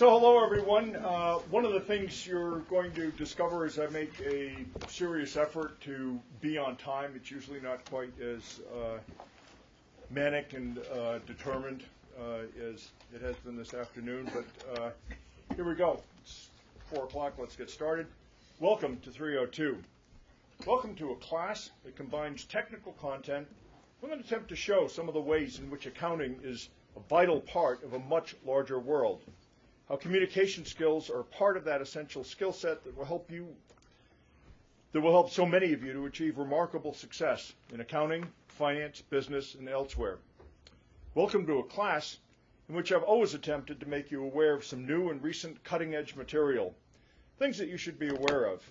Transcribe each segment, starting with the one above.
So hello everyone. Uh, one of the things you're going to discover as I make a serious effort to be on time. It's usually not quite as uh, manic and uh, determined uh, as it has been this afternoon, but uh, here we go. It's four o'clock. Let's get started. Welcome to 302. Welcome to a class that combines technical content with an attempt to show some of the ways in which accounting is a vital part of a much larger world how communication skills are part of that essential skill set that will help you, that will help so many of you to achieve remarkable success in accounting, finance, business, and elsewhere. Welcome to a class in which I've always attempted to make you aware of some new and recent cutting edge material, things that you should be aware of.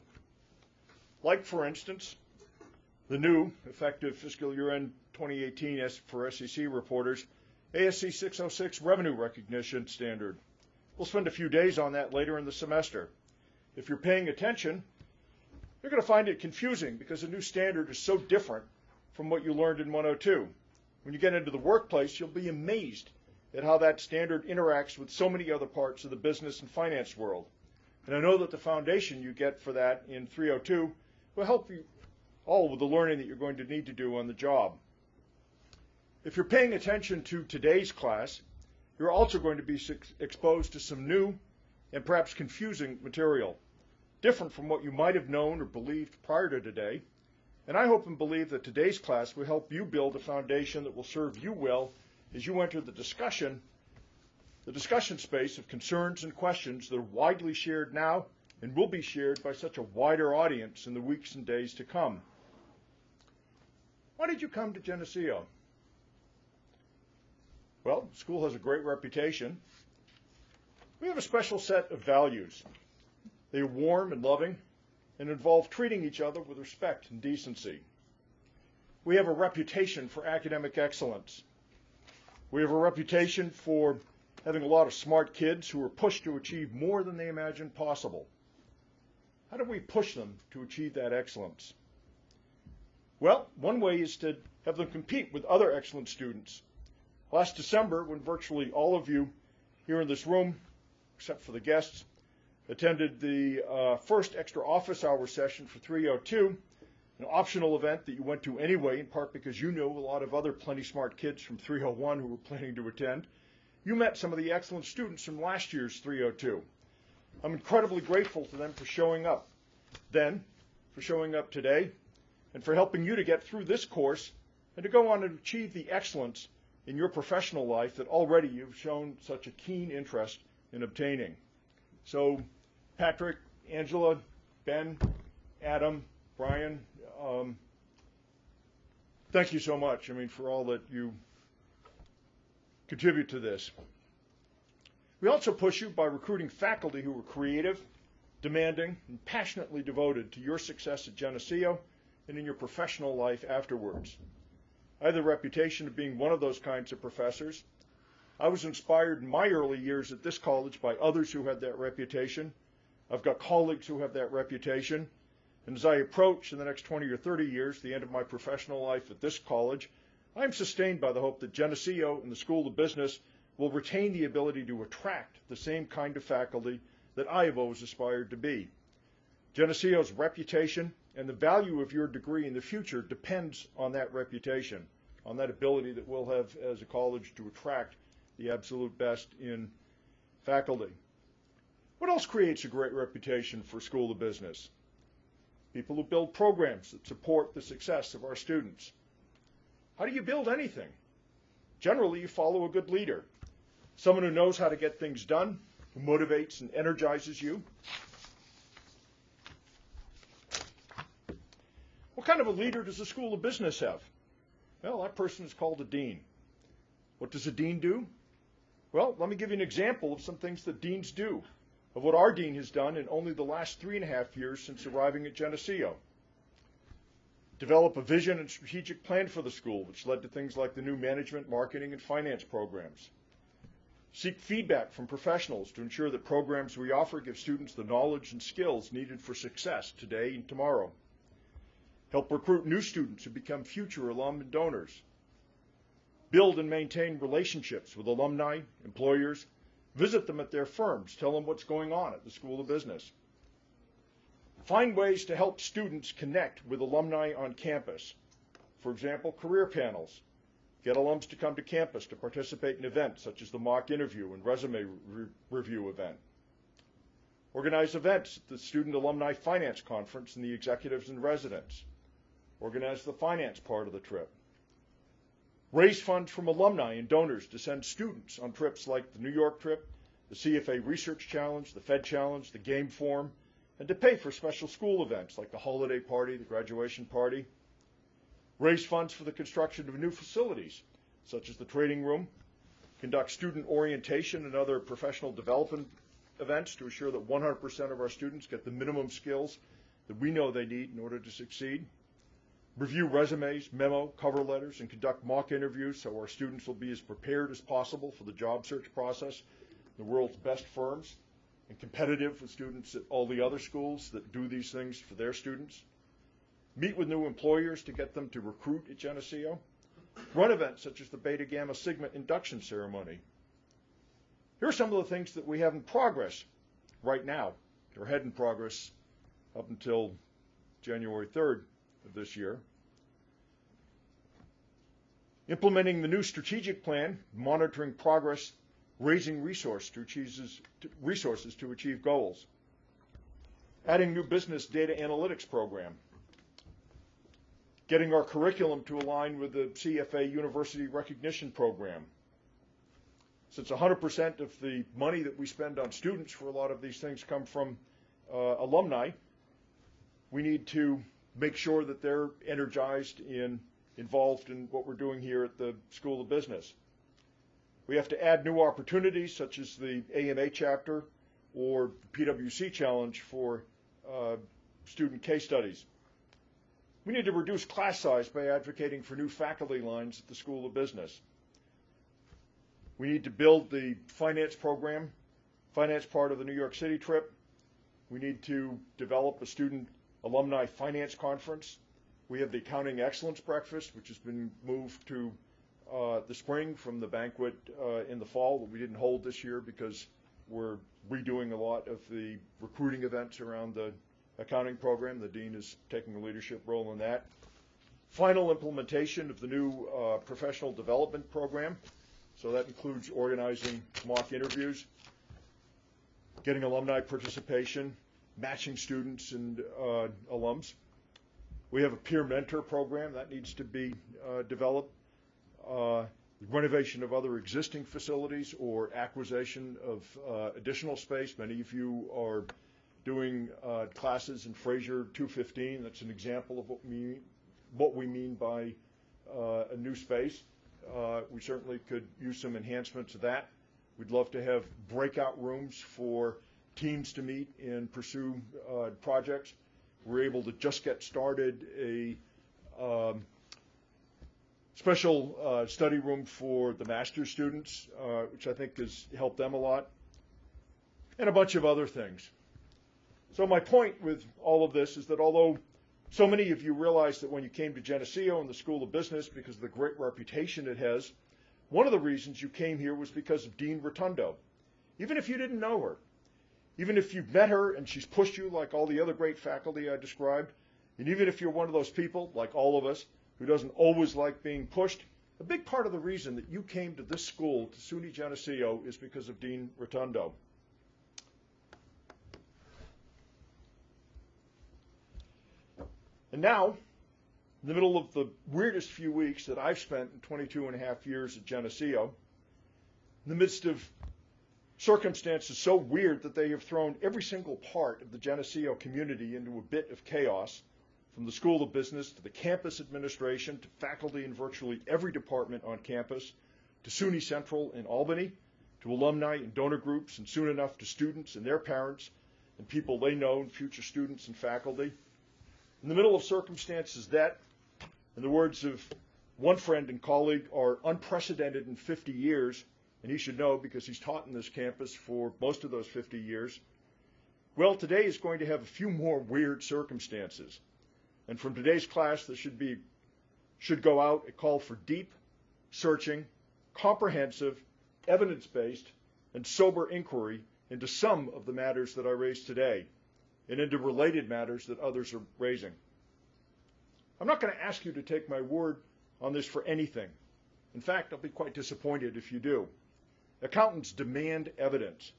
Like, for instance, the new, effective fiscal year end 2018 for SEC reporters, ASC 606 revenue recognition standard. We'll spend a few days on that later in the semester. If you're paying attention, you're going to find it confusing because the new standard is so different from what you learned in 102. When you get into the workplace, you'll be amazed at how that standard interacts with so many other parts of the business and finance world. And I know that the foundation you get for that in 302 will help you all with the learning that you're going to need to do on the job. If you're paying attention to today's class, you're also going to be exposed to some new and perhaps confusing material, different from what you might have known or believed prior to today. And I hope and believe that today's class will help you build a foundation that will serve you well as you enter the discussion, the discussion space of concerns and questions that are widely shared now and will be shared by such a wider audience in the weeks and days to come. Why did you come to Geneseo? Well, school has a great reputation. We have a special set of values. They are warm and loving and involve treating each other with respect and decency. We have a reputation for academic excellence. We have a reputation for having a lot of smart kids who are pushed to achieve more than they imagined possible. How do we push them to achieve that excellence? Well, one way is to have them compete with other excellent students Last December, when virtually all of you here in this room, except for the guests, attended the uh, first extra office hour session for 302, an optional event that you went to anyway, in part because you knew a lot of other plenty smart kids from 301 who were planning to attend. You met some of the excellent students from last year's 302. I'm incredibly grateful to them for showing up then, for showing up today, and for helping you to get through this course and to go on and achieve the excellence in your professional life that already you've shown such a keen interest in obtaining. So, Patrick, Angela, Ben, Adam, Brian, um, thank you so much. I mean, for all that you contribute to this. We also push you by recruiting faculty who are creative, demanding, and passionately devoted to your success at Geneseo and in your professional life afterwards. I had the reputation of being one of those kinds of professors. I was inspired in my early years at this college by others who had that reputation. I've got colleagues who have that reputation. And as I approach in the next 20 or 30 years the end of my professional life at this college, I'm sustained by the hope that Geneseo and the School of Business will retain the ability to attract the same kind of faculty that I have always aspired to be. Geneseo's reputation and the value of your degree in the future depends on that reputation, on that ability that we'll have as a college to attract the absolute best in faculty. What else creates a great reputation for School of Business? People who build programs that support the success of our students. How do you build anything? Generally, you follow a good leader, someone who knows how to get things done, who motivates and energizes you, What kind of a leader does the School of Business have? Well, that person is called a dean. What does a dean do? Well, let me give you an example of some things that deans do, of what our dean has done in only the last three and a half years since arriving at Geneseo. Develop a vision and strategic plan for the school, which led to things like the new management, marketing, and finance programs. Seek feedback from professionals to ensure that programs we offer give students the knowledge and skills needed for success today and tomorrow help recruit new students who become future alum and donors, build and maintain relationships with alumni, employers, Visit them at their firms. Tell them what's going on at the School of Business. Find ways to help students connect with alumni on campus. For example, career panels. Get alums to come to campus to participate in events such as the mock interview and resume re- review event. Organize events at the Student Alumni Finance Conference and the executives and residents. Organize the finance part of the trip. Raise funds from alumni and donors to send students on trips like the New York trip, the CFA Research Challenge, the Fed Challenge, the Game Forum, and to pay for special school events like the holiday party, the graduation party. Raise funds for the construction of new facilities, such as the trading room. Conduct student orientation and other professional development events to assure that 100% of our students get the minimum skills that we know they need in order to succeed review resumes, memo, cover letters, and conduct mock interviews so our students will be as prepared as possible for the job search process, the world's best firms, and competitive with students at all the other schools that do these things for their students. Meet with new employers to get them to recruit at Geneseo. Run events such as the Beta Gamma Sigma induction ceremony. Here are some of the things that we have in progress right now, or had in progress up until January 3rd of this year. Implementing the new strategic plan, monitoring progress, raising resource to resources to achieve goals. Adding new business data analytics program. Getting our curriculum to align with the CFA University Recognition Program. Since 100% of the money that we spend on students for a lot of these things come from uh, alumni, we need to make sure that they're energized in involved in what we're doing here at the School of Business. We have to add new opportunities such as the AMA chapter or PwC challenge for uh, student case studies. We need to reduce class size by advocating for new faculty lines at the School of Business. We need to build the finance program, finance part of the New York City trip. We need to develop a student alumni finance conference. We have the accounting excellence breakfast, which has been moved to uh, the spring from the banquet uh, in the fall that we didn't hold this year because we're redoing a lot of the recruiting events around the accounting program. The dean is taking a leadership role in that. Final implementation of the new uh, professional development program. So that includes organizing mock interviews, getting alumni participation, matching students and uh, alums. We have a peer mentor program that needs to be uh, developed. Uh, renovation of other existing facilities or acquisition of uh, additional space. Many of you are doing uh, classes in Fraser 215. That's an example of what we, what we mean by uh, a new space. we certainly could use some enhancements of that. We'd love to have breakout rooms for teams to meet and pursue uh, projects. We're able to just get started a um, special uh, study room for the master's students, uh, which I think has helped them a lot, and a bunch of other things. So my point with all of this is that although so many of you realize that when you came to Geneseo and the School of Business because of the great reputation it has, one of the reasons you came here was because of Dean Rotundo. Even if you didn't know her, even if you've met her and she's pushed you like all the other great faculty I described, and even if you're one of those people, like all of us, who doesn't always like being pushed, a big part of the reason that you came to this school, to SUNY Geneseo, is because of Dean Rotundo. And now, in the middle of the weirdest few weeks that I've spent in 22 and a half years at Geneseo, in the midst of circumstances so weird that they have thrown every single part of the Geneseo community into a bit of chaos, from the School of Business to the campus administration to faculty in virtually every department on campus, to SUNY Central in Albany, to alumni and donor groups, and soon enough to students and their parents and people they know and future students and faculty. In the middle of circumstances that, in the words of one friend and colleague, are unprecedented in 50 years, and he should know because he's taught in this campus for most of those 50 years. Well, today is going to have a few more weird circumstances. And from today's class, this should be should go out a call for deep, searching, comprehensive, evidence-based, and sober inquiry into some of the matters that I raised today and into related matters that others are raising. I'm not going to ask you to take my word on this for anything. In fact, I'll be quite disappointed if you do. Accountants demand evidence.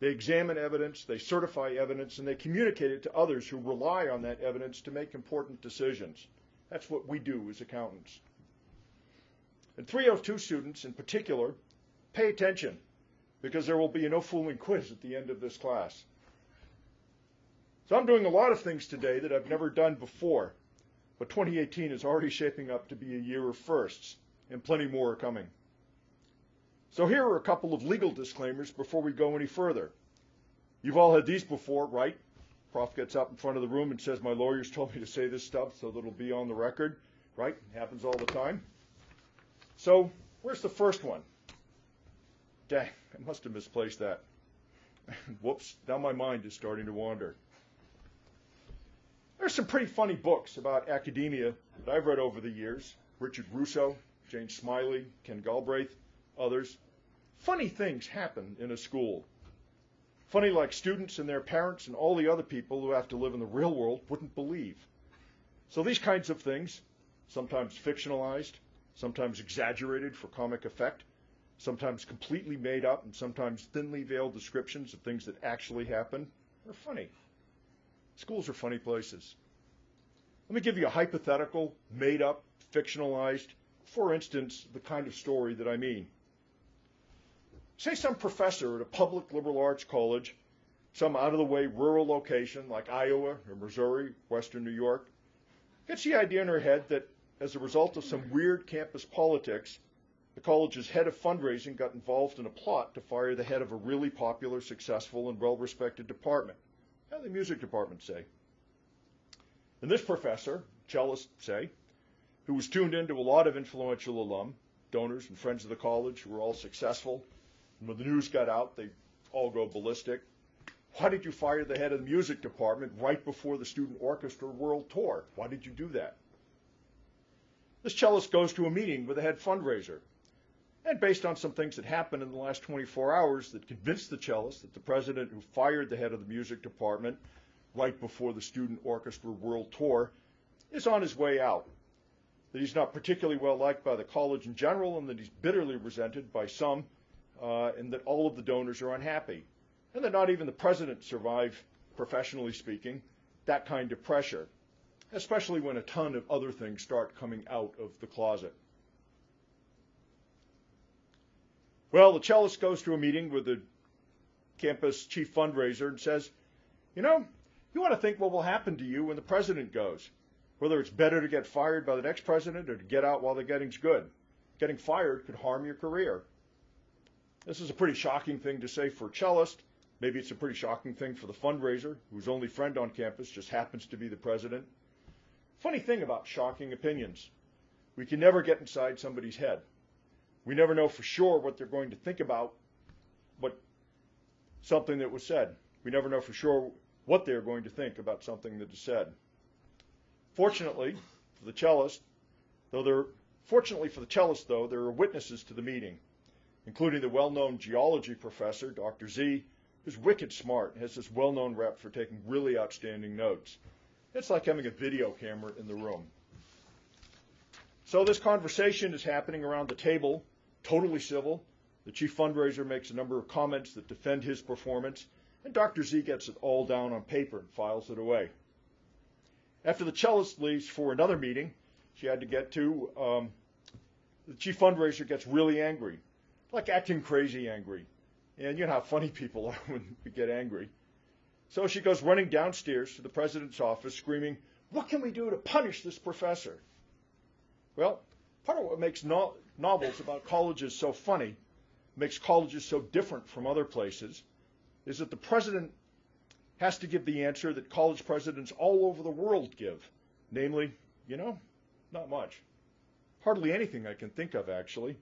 They examine evidence, they certify evidence, and they communicate it to others who rely on that evidence to make important decisions. That's what we do as accountants. And 302 students in particular, pay attention because there will be a no fooling quiz at the end of this class. So I'm doing a lot of things today that I've never done before, but 2018 is already shaping up to be a year of firsts, and plenty more are coming. So here are a couple of legal disclaimers before we go any further. You've all had these before, right? Prof gets up in front of the room and says, My lawyers told me to say this stuff so that it'll be on the record, right? It happens all the time. So, where's the first one? Dang, I must have misplaced that. Whoops, now my mind is starting to wander. There's some pretty funny books about academia that I've read over the years. Richard Russo, Jane Smiley, Ken Galbraith, others. Funny things happen in a school. Funny like students and their parents and all the other people who have to live in the real world wouldn't believe. So these kinds of things, sometimes fictionalized, sometimes exaggerated for comic effect, sometimes completely made up, and sometimes thinly veiled descriptions of things that actually happen, are funny. Schools are funny places. Let me give you a hypothetical, made up, fictionalized, for instance, the kind of story that I mean. Say some professor at a public liberal arts college, some out of the way rural location like Iowa or Missouri, Western New York, gets the idea in her head that as a result of some weird campus politics, the college's head of fundraising got involved in a plot to fire the head of a really popular, successful, and well respected department. The music department say. And this professor, cellist say, who was tuned into a lot of influential alum, donors, and friends of the college who were all successful, when the news got out, they all go ballistic. Why did you fire the head of the music department right before the student orchestra world tour? Why did you do that? This cellist goes to a meeting with a head fundraiser. And based on some things that happened in the last 24 hours that convinced the cellist that the president who fired the head of the music department right before the student orchestra world tour is on his way out. That he's not particularly well liked by the college in general and that he's bitterly resented by some uh, and that all of the donors are unhappy. And that not even the president survived, professionally speaking, that kind of pressure especially when a ton of other things start coming out of the closet. Well, the cellist goes to a meeting with the campus chief fundraiser and says, You know, you want to think what will happen to you when the president goes. Whether it's better to get fired by the next president or to get out while the getting's good. Getting fired could harm your career. This is a pretty shocking thing to say for a cellist. Maybe it's a pretty shocking thing for the fundraiser, whose only friend on campus just happens to be the president. Funny thing about shocking opinions. We can never get inside somebody's head. We never know for sure what they're going to think about what something that was said. We never know for sure what they're going to think about something that is said. Fortunately for the cellist, though there fortunately for the cellist though, there are witnesses to the meeting, including the well-known geology professor, Dr. Z, who's wicked smart and has this well-known rep for taking really outstanding notes. It's like having a video camera in the room. So this conversation is happening around the table, totally civil. The chief fundraiser makes a number of comments that defend his performance, and Dr. Z gets it all down on paper and files it away. After the cellist leaves for another meeting she had to get to, um, the chief fundraiser gets really angry, like acting crazy angry. And you know how funny people are when we get angry. So she goes running downstairs to the president's office screaming, What can we do to punish this professor? Well, part of what makes no- novels about colleges so funny, makes colleges so different from other places, is that the president has to give the answer that college presidents all over the world give. Namely, you know, not much. Hardly anything I can think of, actually.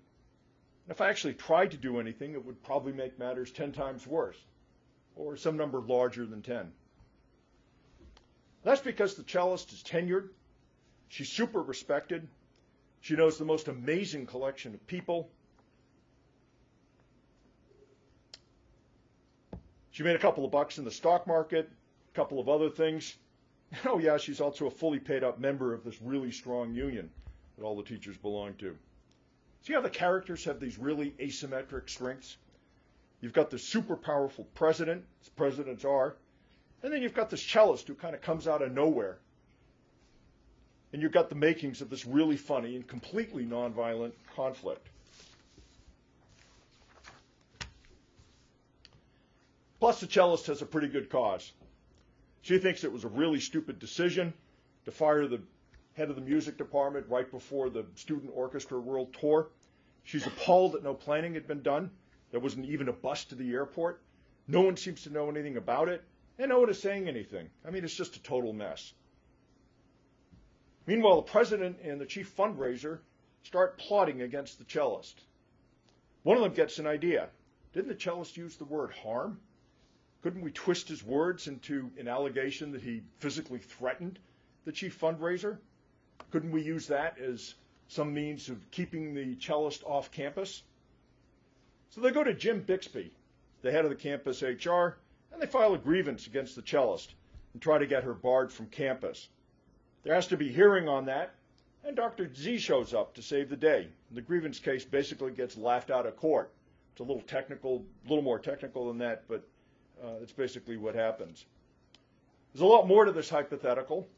If I actually tried to do anything, it would probably make matters ten times worse or some number larger than 10. That's because the cellist is tenured, she's super respected, she knows the most amazing collection of people, She made a couple of bucks in the stock market, a couple of other things. Oh, yeah, she's also a fully paid up member of this really strong union that all the teachers belong to. See how the characters have these really asymmetric strengths? You've got the super powerful president, as presidents are, and then you've got this cellist who kind of comes out of nowhere. And you've got the makings of this really funny and completely nonviolent conflict. Plus, the cellist has a pretty good cause. She thinks it was a really stupid decision to fire the head of the music department right before the student orchestra world tour. She's appalled that no planning had been done. There wasn't even a bus to the airport. No one seems to know anything about it, and no one is saying anything. I mean, it's just a total mess. Meanwhile, the president and the chief fundraiser start plotting against the cellist. One of them gets an idea. Didn't the cellist use the word harm? Couldn't we twist his words into an allegation that he physically threatened the chief fundraiser? Couldn't we use that as some means of keeping the cellist off campus? So they go to Jim Bixby, the head of the campus HR, and they file a grievance against the cellist and try to get her barred from campus. There has to be hearing on that, and Dr. Z shows up to save the day. The grievance case basically gets laughed out of court. It's a little technical, a little more technical than that, but uh, that's basically what happens. There's a lot more to this hypothetical,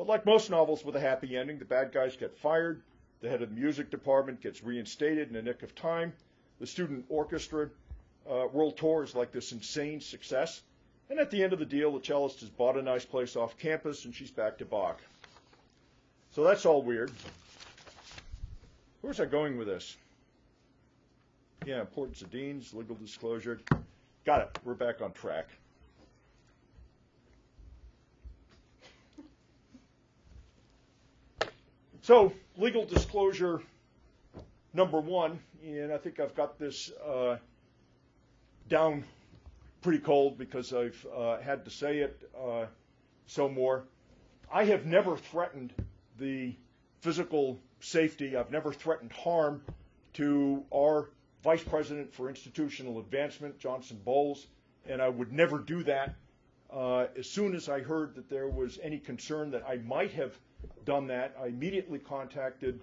but like most novels with a happy ending, the bad guys get fired, the head of the music department gets reinstated in the nick of time, the student orchestra uh, world tour is like this insane success, and at the end of the deal, the cellist has bought a nice place off campus and she's back to Bach. So that's all weird. Where's I going with this? Yeah, importance of deans, legal disclosure. Got it. We're back on track. So, legal disclosure number one, and I think I've got this uh, down pretty cold because I've uh, had to say it uh, so more. I have never threatened the physical safety, I've never threatened harm to our Vice President for Institutional Advancement, Johnson Bowles, and I would never do that. Uh, as soon as I heard that there was any concern that I might have done that, I immediately contacted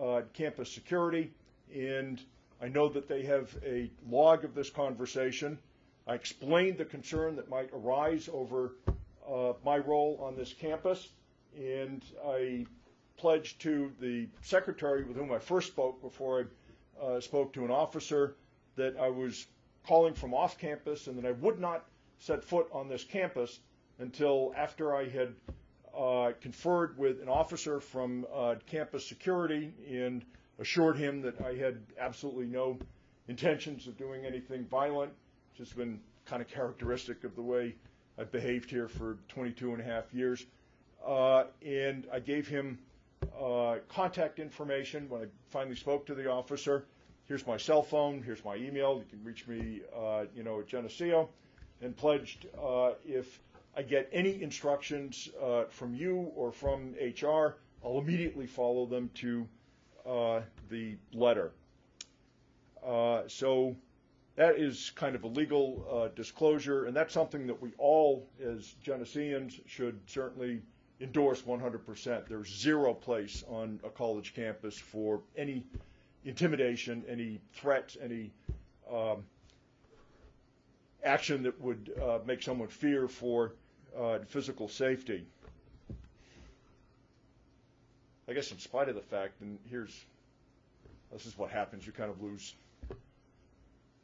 uh, campus security, and I know that they have a log of this conversation. I explained the concern that might arise over uh, my role on this campus, and I pledged to the secretary with whom I first spoke before I uh, spoke to an officer that I was calling from off campus and that I would not set foot on this campus until after I had uh, conferred with an officer from uh, campus security and assured him that I had absolutely no intentions of doing anything violent. It's just been kind of characteristic of the way I've behaved here for 22 and a half years. Uh, and I gave him uh, contact information when I finally spoke to the officer. Here's my cell phone. Here's my email. You can reach me, uh, you know, at Geneseo. And pledged uh, if I get any instructions uh, from you or from HR, I'll immediately follow them to uh, the letter. Uh, so that is kind of a legal disclosure, and that's something that we all, as Geneseans, should certainly endorse 100%. There's zero place on a college campus for any intimidation, any threats, any um, action that would uh, make someone fear for uh, physical safety. I guess in spite of the fact, and here's this is what happens: you kind of lose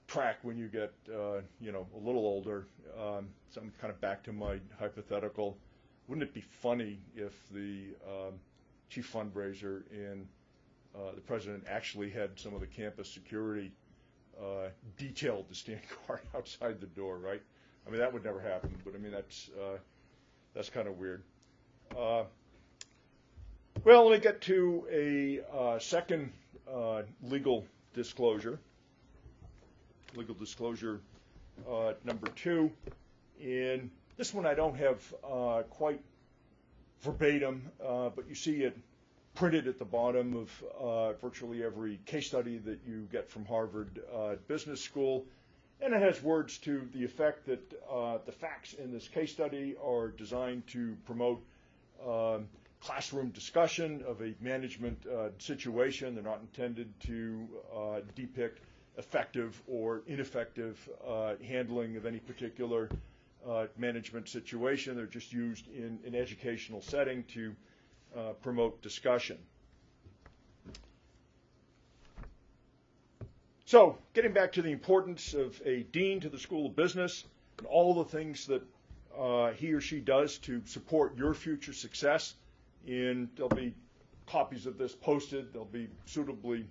track when you get uh, you know a little older. Um, so I'm kind of back to my hypothetical wouldn't it be funny if the um, chief fundraiser and uh, the president actually had some of the campus security uh, detailed to stand guard outside the door, right? I mean, that would never happen, but I mean, that's uh, that's kind of weird. Uh, well, let me get to a uh, second uh, legal disclosure. Legal disclosure number two, in this one I don't have uh, quite verbatim, uh, but you see it printed at the bottom of uh, virtually every case study that you get from Harvard uh, Business School. And it has words to the effect that uh, the facts in this case study are designed to promote um, classroom discussion of a management uh, situation. They're not intended to uh, depict effective or ineffective uh, handling of any particular uh, management situation. They're just used in an educational setting to uh, promote discussion. So, getting back to the importance of a dean to the School of Business and all the things that uh, he or she does to support your future success, and there'll be copies of this posted. They'll be suitably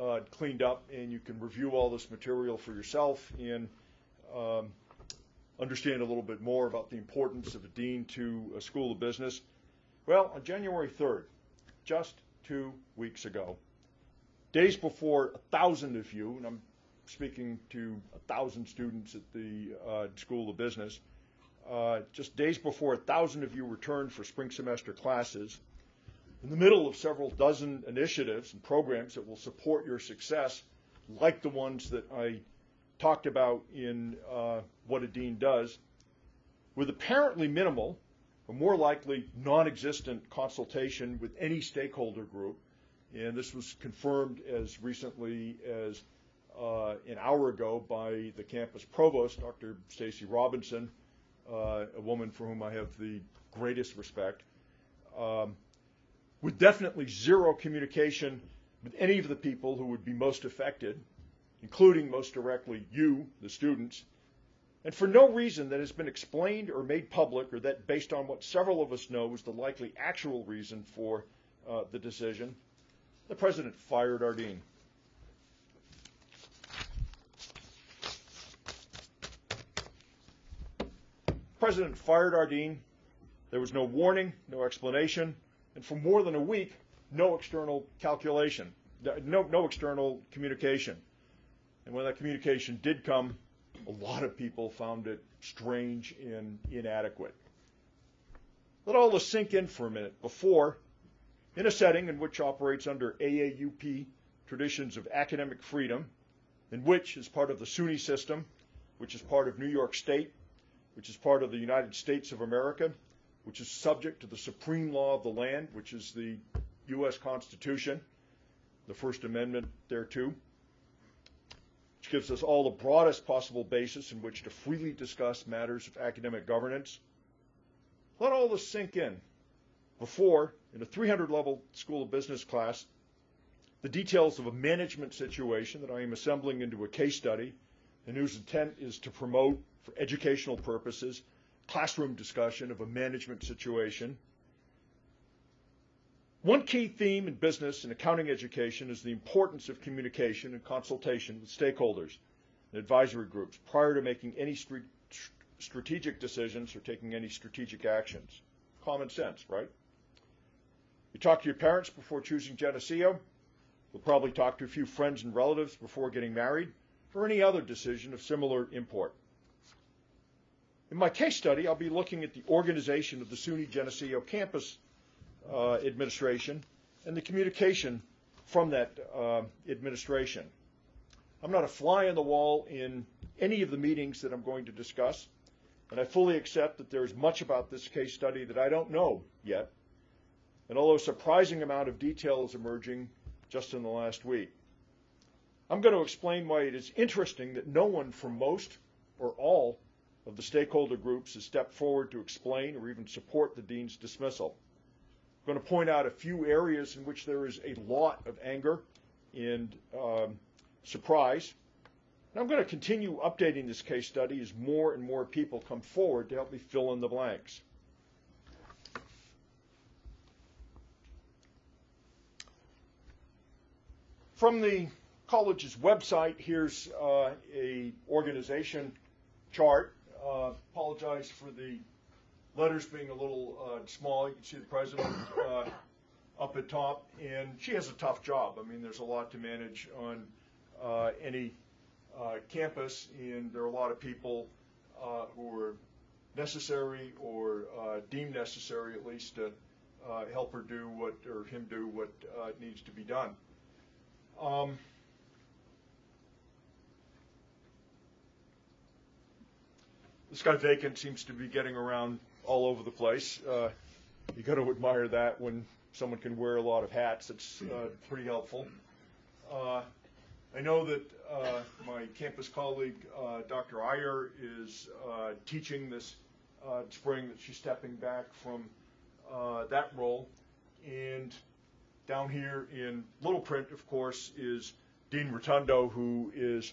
uh, cleaned up, and you can review all this material for yourself and um, understand a little bit more about the importance of a dean to a school of business. Well, on January 3rd, just two weeks ago, days before a thousand of you, and I'm speaking to a thousand students at the uh, School of Business, uh, just days before a thousand of you returned for spring semester classes, in the middle of several dozen initiatives and programs that will support your success, like the ones that I talked about in uh, What a Dean Does, with apparently minimal, or more likely non existent consultation with any stakeholder group, and this was confirmed as recently as uh, an hour ago by the campus provost, Dr. Stacy Robertson, uh, a woman for whom I have the greatest respect, um, with definitely zero communication with any of the people who would be most affected, including most directly you, the students, and for no reason that has been explained or made public, or that, based on what several of us know, is the likely actual reason for uh, the decision, the president fired our. President fired our. There was no warning, no explanation, and for more than a week, no external calculation, no, no external communication. And when that communication did come, a lot of people found it strange and inadequate. Let all this sink in for a minute before in a setting in which operates under AAUP traditions of academic freedom, in which is part of the SUNY system, which is part of New York State, which is part of the United States of America, which is subject to the supreme law of the land, which is the U.S. Constitution, the First Amendment thereto, which gives us all the broadest possible basis in which to freely discuss matters of academic governance. Let all this sink in before, in a 300 level School of Business class, the details of a management situation that I am assembling into a case study and whose intent is to promote, for educational purposes, classroom discussion of a management situation. One key theme in business and accounting education is the importance of communication and consultation with stakeholders and advisory groups prior to making any strategic decisions or taking any strategic actions. Common sense, right? You talk to your parents before choosing Geneseo. You'll probably talk to a few friends and relatives before getting married or any other decision of similar import. In my case study, I'll be looking at the organization of the SUNY Geneseo campus uh, administration and the communication from that uh, administration. I'm not a fly on the wall in any of the meetings that I'm going to discuss, and I fully accept that there is much about this case study that I don't know yet and although a surprising amount of detail is emerging just in the last week. I'm going to explain why it is interesting that no one from most or all of the stakeholder groups has stepped forward to explain or even support the dean's dismissal. I'm going to point out a few areas in which there is a lot of anger and um, surprise. And I'm going to continue updating this case study as more and more people come forward to help me fill in the blanks. From the college's website, here's uh, a organization chart. Uh, apologize for the letters being a little uh, small. You can see the president uh, up at top, and she has a tough job. I mean, there's a lot to manage on uh, any uh, campus, and there are a lot of people who are necessary or deemed necessary, at least, to help her do what or him do what needs to be done. Um, this guy vacant seems to be getting around all over the place. Uh, you got to admire that when someone can wear a lot of hats. It's uh, pretty helpful. Uh, I know that uh, my campus colleague, uh, Dr. Iyer, is uh, teaching this uh, spring that she's stepping back from that role. And down here in little print, of course, is Dean Rotundo, who is,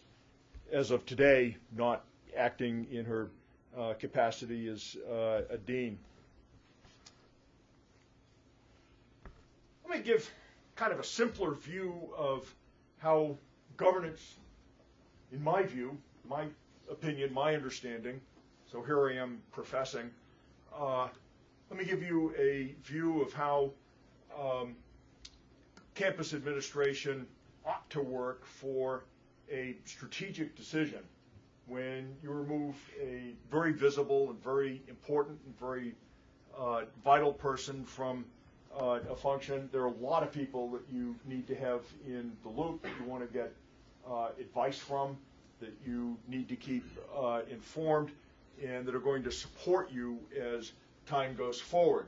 as of today, not acting in her uh, capacity as uh, a dean. Let me give kind of a simpler view of how governance, in my view, my opinion, my understanding, so here I am professing, uh, let me give you a view of how um, campus administration ought to work for a strategic decision when you remove a very visible and very important and very uh, vital person from uh, a function. There are a lot of people that you need to have in the loop that you want to get uh, advice from, that you need to keep uh, informed, and that are going to support you as time goes forward.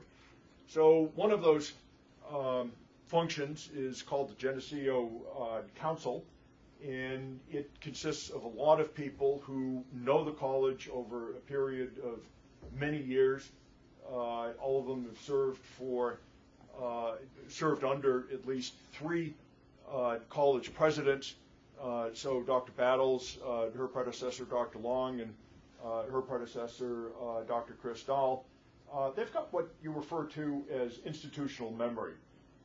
So one of those um, functions is called the Geneseo uh, Council, and it consists of a lot of people who know the college over a period of many years. Uh, all of them have served for uh, served under at least three uh, college presidents. Uh, so Dr. Battles, uh, her predecessor, Dr. Long, and her predecessor, Dr. Chris Dahl, they've got what you refer to as institutional memory.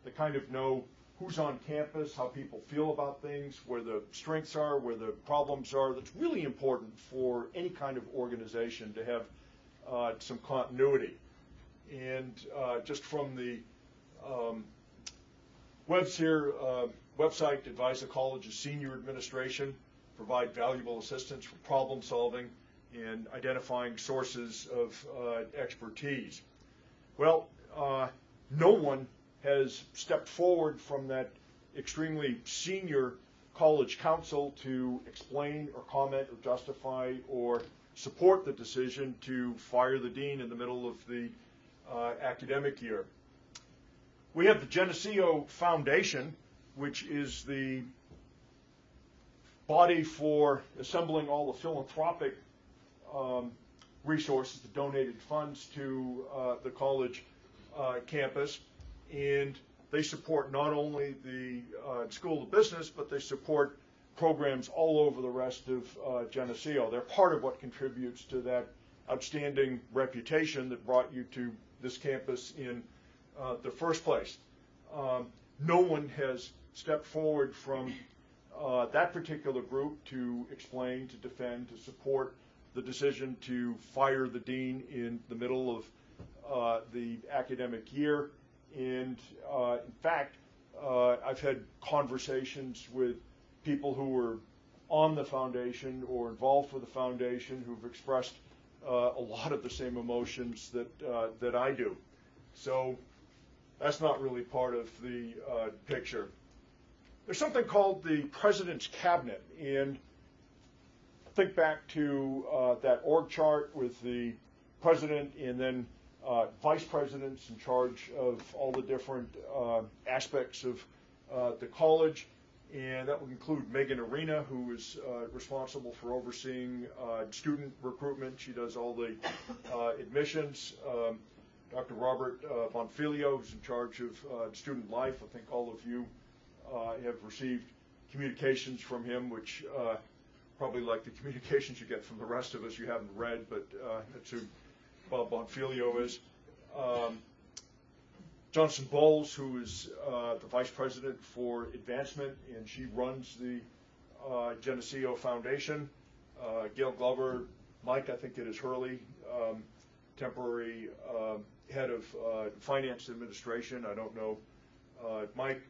They kind of know who's on campus, how people feel about things, where the strengths are, where the problems are. That's really important for any kind of organization to have uh, some continuity. And uh, just from the um, webs here, uh, website advise the college's senior administration, provide valuable assistance for problem solving and identifying sources of uh, expertise. Well, uh, no one has stepped forward from that extremely senior college council to explain or comment or justify or support the decision to fire the dean in the middle of the uh, academic year. We have the Geneseo Foundation, which is the body for assembling all the philanthropic um, resources, the donated funds to uh, the college uh, campus and they support not only the uh, School of Business, but they support programs all over the rest of uh, Geneseo. They're part of what contributes to that outstanding reputation that brought you to this campus in uh, the first place. Um, no one has stepped forward from uh, that particular group to explain, to defend, to support the decision to fire the dean in the middle of uh, the academic year. And uh, in fact, uh, I've had conversations with people who were on the foundation or involved with the foundation who've expressed uh, a lot of the same emotions that uh, that I do. So that's not really part of the uh, picture. There's something called the President's Cabinet, and think back to that org chart with the president and then uh, vice presidents in charge of all the different uh, aspects of uh, the college, and that would include Megan Arena, who is uh, responsible for overseeing uh, student recruitment. She does all the uh, admissions. Um, Dr. Robert Bonfiglio, who's in charge of student life. I think all of you have received communications from him, which probably like the communications you get from the rest of us you haven't read, but who Bob Bonfiglio is. Um, Johnson Bowles, who is uh, the vice president for advancement, and she runs the uh, Geneseo Foundation. Uh, Gail Glover, Mike, I think it is Hurley, um, temporary uh, head of uh, finance administration. I don't know uh, Mike.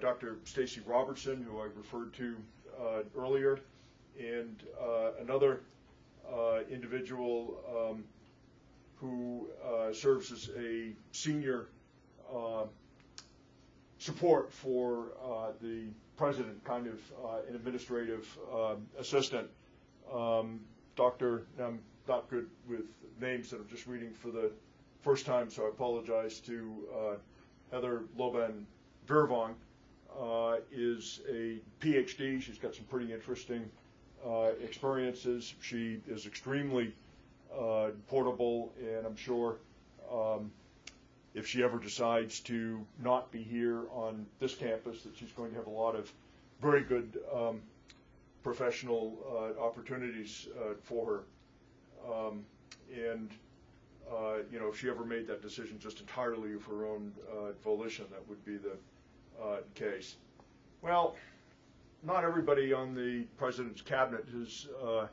Dr. Stacy Robertson, who I referred to earlier, and another individual um, who uh, serves as a senior uh, support for uh, the president, kind of uh, an administrative um, assistant. Um, Dr. I'm not good with names that I'm just reading for the first time, so I apologize to uh, Heather Loban Virvong, uh, is a PhD. She's got some pretty interesting uh, experiences. She is extremely uh, portable, and I'm sure um, if she ever decides to not be here on this campus, that she's going to have a lot of very good um, professional uh, opportunities uh, for her. Um, and uh, you know, if she ever made that decision just entirely of her own uh, volition, that would be the uh, case. Well, not everybody on the president's cabinet has uh,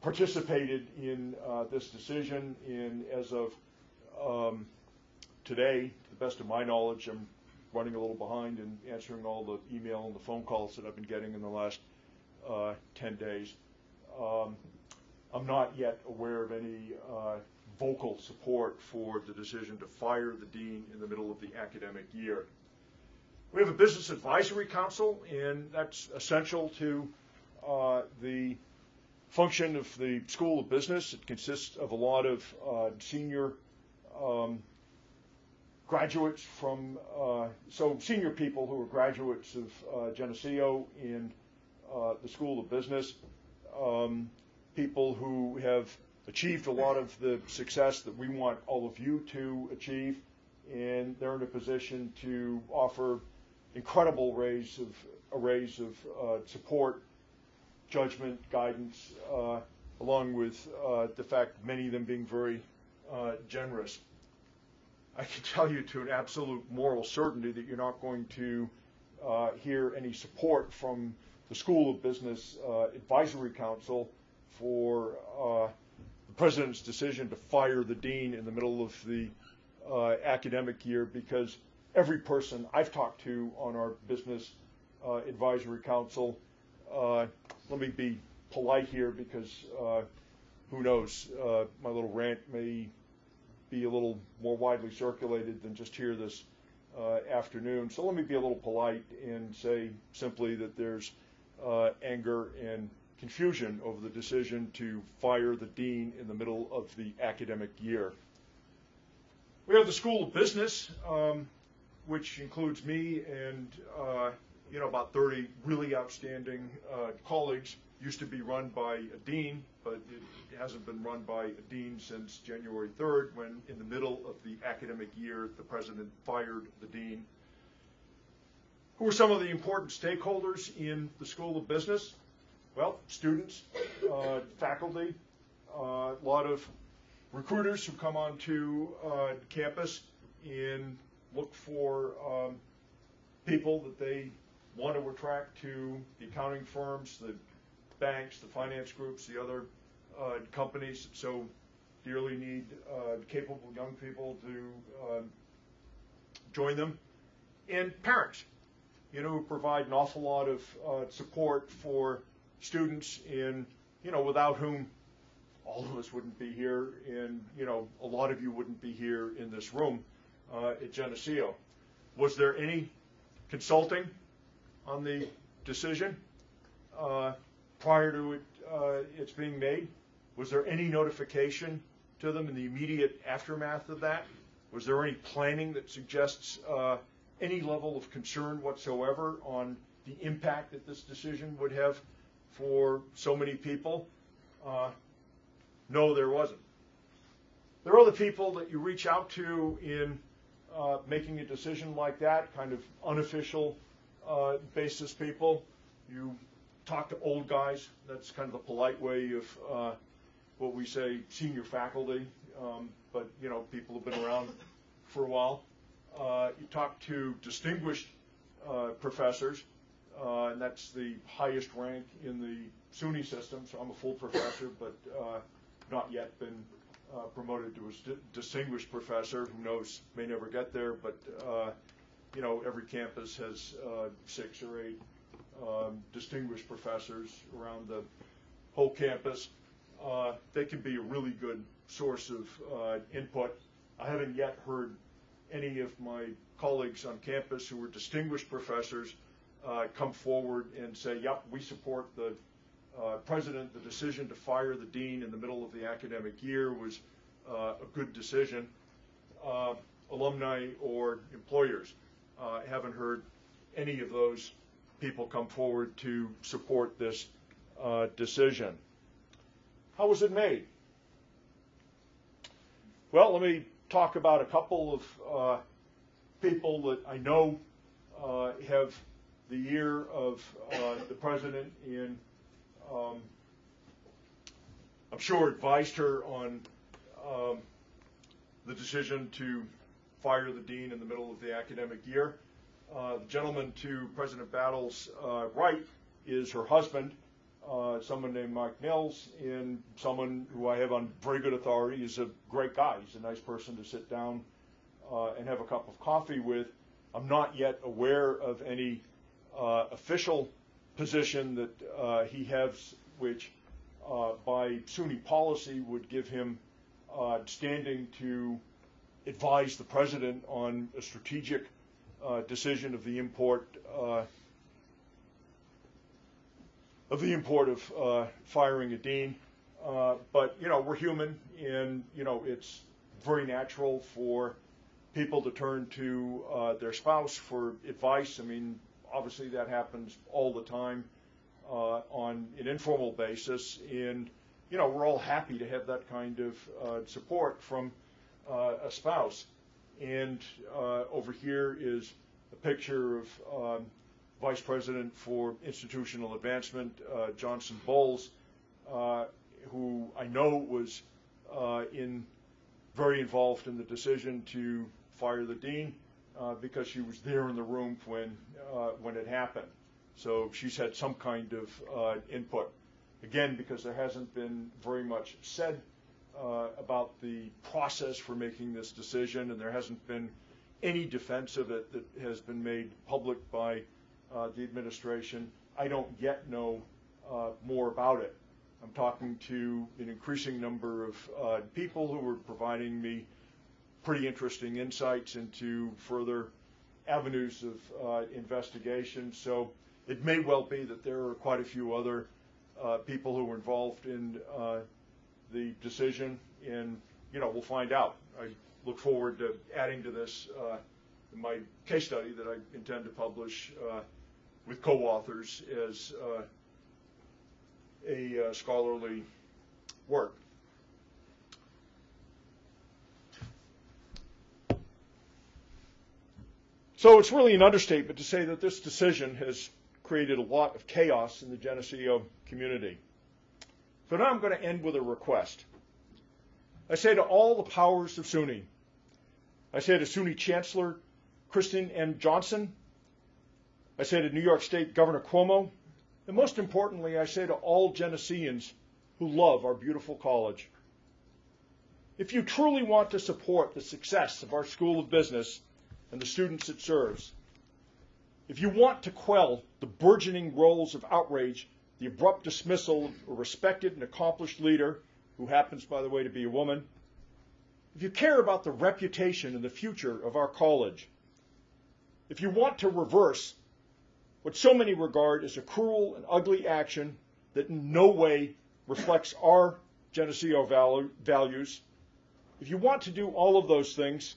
participated in uh, this decision. And as of um, today, to the best of my knowledge, I'm running a little behind in answering all the email and the phone calls that I've been getting in the last uh, 10 days. Um, I'm not yet aware of any uh, vocal support for the decision to fire the dean in the middle of the academic year. We have a business advisory council, and that's essential to uh, the function of the School of Business. It consists of a lot of uh, senior um, graduates from, uh, so senior people who are graduates of uh, Geneseo in uh, the School of Business. Um, people who have achieved a lot of the success that we want all of you to achieve, and they're in a position to offer incredible arrays of arrays of uh, support, judgment, guidance, uh, along with uh, the fact many of them being very uh, generous. I can tell you to an absolute moral certainty that you're not going to uh, hear any support from the School of Business uh, Advisory Council for uh, the president's decision to fire the dean in the middle of the academic year because every person I've talked to on our business advisory council, uh, let me be polite here because uh, who knows, uh, my little rant may be a little more widely circulated than just here this afternoon. So let me be a little polite and say simply that there's anger and confusion over the decision to fire the dean in the middle of the academic year. We have the School of Business, um, which includes me and uh, you know about 30 really outstanding uh, colleagues. Used to be run by a dean, but it hasn't been run by a dean since January 3rd, when in the middle of the academic year, the president fired the dean. Who are some of the important stakeholders in the School of Business? Well, students, uh, faculty, uh, a lot of recruiters who come onto uh, campus and look for um, people that they want to attract to the accounting firms, the banks, the finance groups, the other uh, companies that so dearly need uh, capable young people to um, join them, and parents, you know, who provide an awful lot of uh, support for students in, you know, without whom all of us wouldn't be here, and you know, a lot of you wouldn't be here in this room uh, at Geneseo. Was there any consulting on the decision uh, prior to it, uh, its being made? Was there any notification to them in the immediate aftermath of that? Was there any planning that suggests uh, any level of concern whatsoever on the impact that this decision would have for so many people? Uh, no, there wasn't. There are other people that you reach out to in uh, making a decision like that, kind of unofficial uh, basis people. You talk to old guys. That's kind of the polite way of uh, what we say senior faculty. Um, but you know, people have been around for a while. Uh, you talk to distinguished uh, professors uh, and that's the highest rank in the SUNY system. So I'm a full professor, but uh, not yet been uh, promoted to a distinguished professor. Who knows? May never get there, but uh, you know, every campus has uh, six or eight um, distinguished professors around the whole campus. Uh, they can be a really good source of input. I haven't yet heard any of my colleagues on campus who are distinguished professors uh, come forward and say, yep, we support the uh, president, the decision to fire the dean in the middle of the academic year was uh, a good decision. Uh, alumni or employers uh, haven't heard any of those people come forward to support this uh, decision. How was it made? Well, let me talk about a couple of uh, people that I know uh, have the ear of uh, the president in, um, I'm sure, advised her on um, the decision to fire the dean in the middle of the academic year. Uh, the gentleman to President Battles' uh, right is her husband, uh, someone named Mike Mills, and someone who I have on very good authority. is a great guy. He's a nice person to sit down uh, and have a cup of coffee with. I'm not yet aware of any uh, official position that uh, he has, which by SUNY policy would give him standing to advise the president on a strategic uh, decision of the import uh, of the import of uh, firing a dean. Uh, but you know we're human, and you know it's very natural for people to turn to uh, their spouse for advice. I mean, obviously that happens all the time uh, on an informal basis, and you know we're all happy to have that kind of support from a spouse. And uh, over here is a picture of um, Vice President for Institutional Advancement, uh, Johnson Bowles, uh, who I know was uh, in very involved in the decision to fire the dean uh, because she was there in the room when uh, when it happened. So she's had some kind of uh, input. Again, because there hasn't been very much said uh, about the process for making this decision, and there hasn't been any defense of it that has been made public by uh, the administration. I don't yet know uh, more about it. I'm talking to an increasing number of uh, people who are providing me pretty interesting insights into further avenues of uh, investigation. So it may well be that there are quite a few other uh, people who were involved in the decision, and you know we'll find out. I look forward to adding to this uh, my case study that I intend to publish uh, with co-authors as uh, a uh, scholarly work. So it's really an understatement to say that this decision has created a lot of chaos in the Geneseo community. So now I'm going to end with a request. I say to all the powers of SUNY, I say to SUNY Chancellor Kristina M. Johnson, I say to New York State Governor Cuomo, and most importantly, I say to all Geneseans who love our beautiful college. If you truly want to support the success of our School of Business and the students it serves, if you want to quell the burgeoning rolls of outrage, the abrupt dismissal of a respected and accomplished leader, who happens, by the way, to be a woman, if you care about the reputation and the future of our college, if you want to reverse what so many regard as a cruel and ugly action that in no way reflects our Geneseo values, if you want to do all of those things,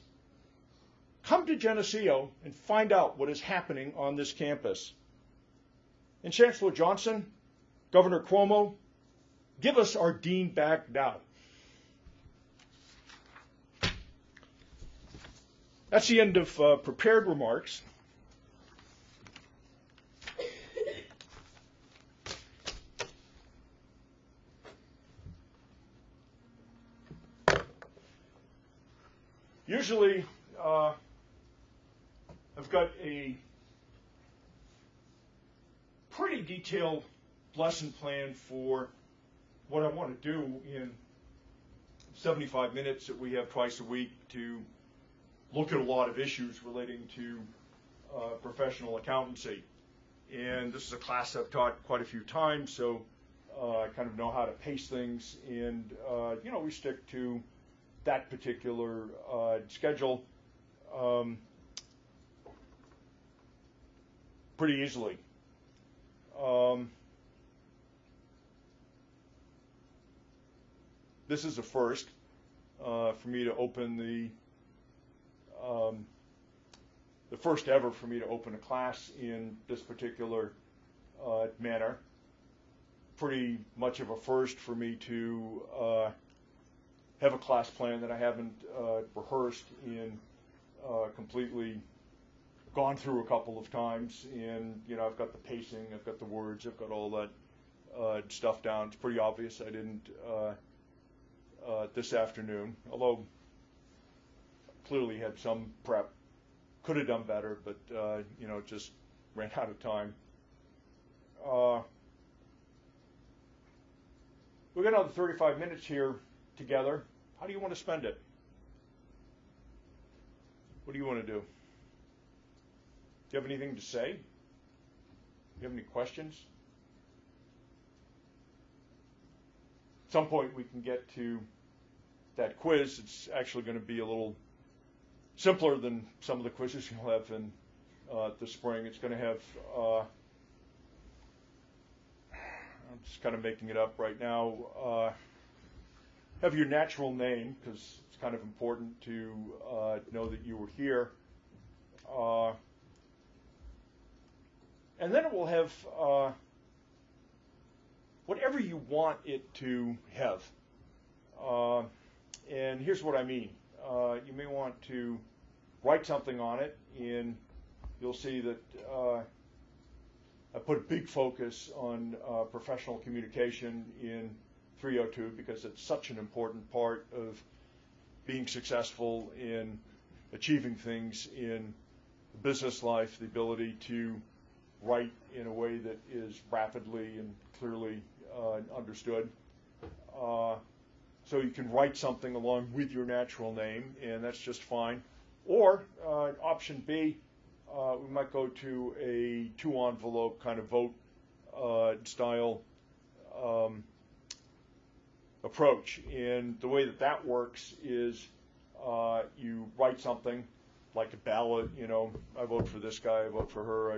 come to Geneseo and find out what is happening on this campus. And Chancellor Johnson, Governor Cuomo, give us our dean back now. That's the end of uh, prepared remarks. Usually, uh, I've got a pretty detailed lesson plan for what I want to do in 75 minutes that we have twice a week to look at a lot of issues relating to uh, professional accountancy. And this is a class I've taught quite a few times, so uh, I kind of know how to pace things. And, uh, you know, we stick to that particular uh, schedule um, pretty easily. Um, this is a first uh, for me to open the um, the first ever for me to open a class in this particular uh, manner. Pretty much of a first for me to uh, have a class plan that I haven't uh, rehearsed in uh, completely gone through a couple of times. And you know, I've got the pacing, I've got the words, I've got all that uh, stuff down. It's pretty obvious I didn't uh, this afternoon, although clearly had some prep. Could have done better, but uh, you know, just ran out of time. Uh, we've got another 35 minutes here together. How do you want to spend it? What do you want to do? Do you have anything to say? Do you have any questions? Some point, we can get to that quiz. It's actually going to be a little simpler than some of the quizzes you'll have in uh, the spring. It's going to have, uh, I'm just kind of making it up right now, uh, have your natural name because it's kind of important to uh, know that you were here. Uh, and then it will have uh, whatever you want it to have. and here's what I mean. you may want to write something on it, and you'll see that uh, I put a big focus on uh, professional communication in 302 because it's such an important part of being successful in achieving things in business life, the ability to write in a way that is rapidly and clearly uh, understood. Uh, so you can write something along with your natural name, and that's just fine. Or uh, option B, uh, we might go to a two envelope kind of vote uh, style um, approach. And the way that that works is uh, you write something like a ballot, you know, I vote for this guy, I vote for her, I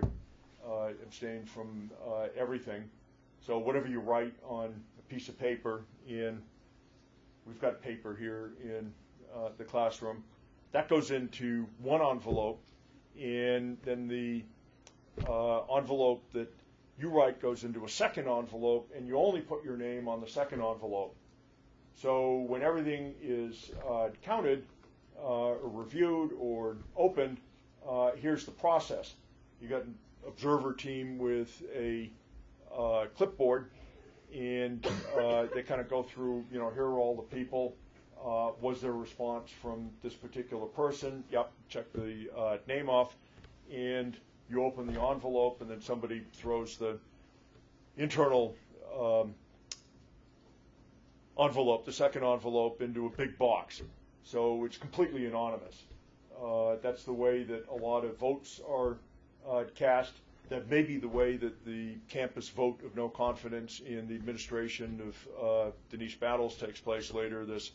uh, abstain from uh, everything. So whatever you write on a piece of paper in, we've got paper here in the classroom, that goes into one envelope, and then the uh, envelope that you write goes into a second envelope, and you only put your name on the second envelope. So when everything is uh, counted, uh, or reviewed, or opened, uh, here's the process. You got an observer team with a uh, clipboard, and uh, they kind of go through, you know, here are all the people uh, was there a response from this particular person? Yep, check the uh, name off. And you open the envelope, and then somebody throws the internal um, envelope, the second envelope, into a big box. So it's completely anonymous. Uh, that's the way that a lot of votes are uh, cast. That may be the way that the campus vote of no confidence in the administration of uh, Denise Battles takes place later this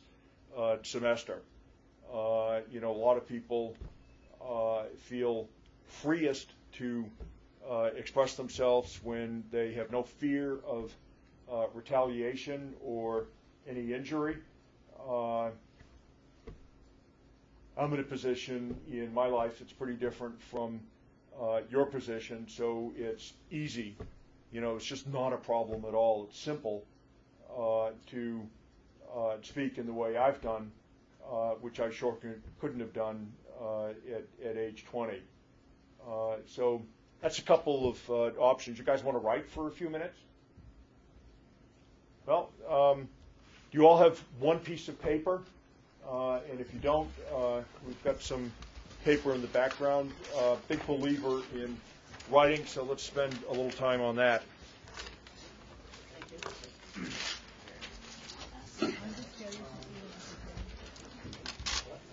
uh, semester. Uh, you know, a lot of people uh, feel freest to uh, express themselves when they have no fear of uh, retaliation or any injury. I'm in a position in my life that's pretty different from your position, so it's easy. You know, it's just not a problem at all. It's simple to uh, speak in the way I've done, uh, which I sure couldn't have done uh, at, at age 20. Uh, so that's a couple of uh, options. You guys want to write for a few minutes? Well, um, you all have one piece of paper, uh, and if you don't, we've got some paper in the background. Uh, big believer in writing, so let's spend a little time on that.